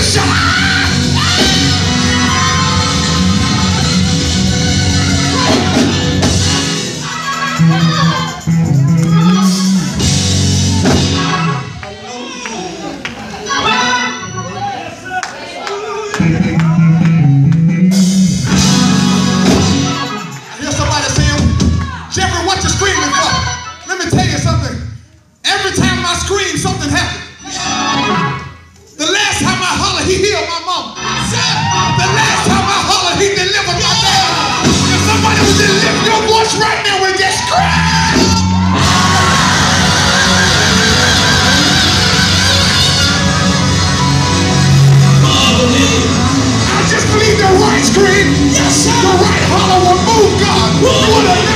是什么？pregnant with this! I just believe the right screen, yes sir, the right hollow will move God. What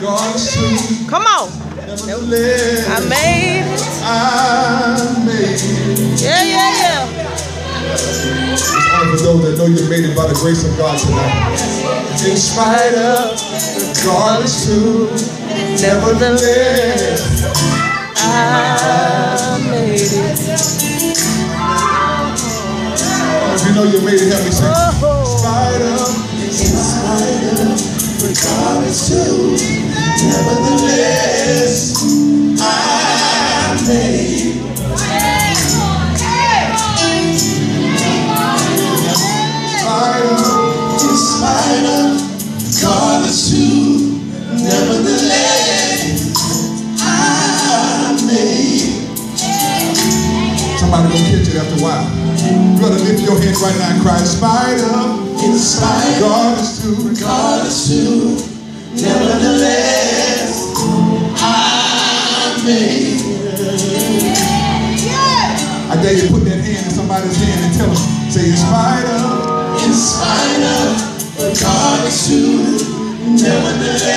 God is. Come on. Nevertheless, I made it. I made. Yeah, yeah, yeah. It's only for those that know you made it by the grace of God tonight. In spite of God's God. Nevertheless, I made it. If you know you made it, help me sing. Somebody catch it after a while. You gotta lift your hands right now and cry, Spider, in spite God is too. God is too. Nevertheless, I made. I dare you put that hand in somebody's hand and tell them, say, in spite of, in spite of, God is too. Nevertheless.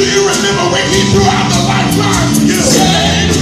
Do you remember when he threw out the lifeline? You said.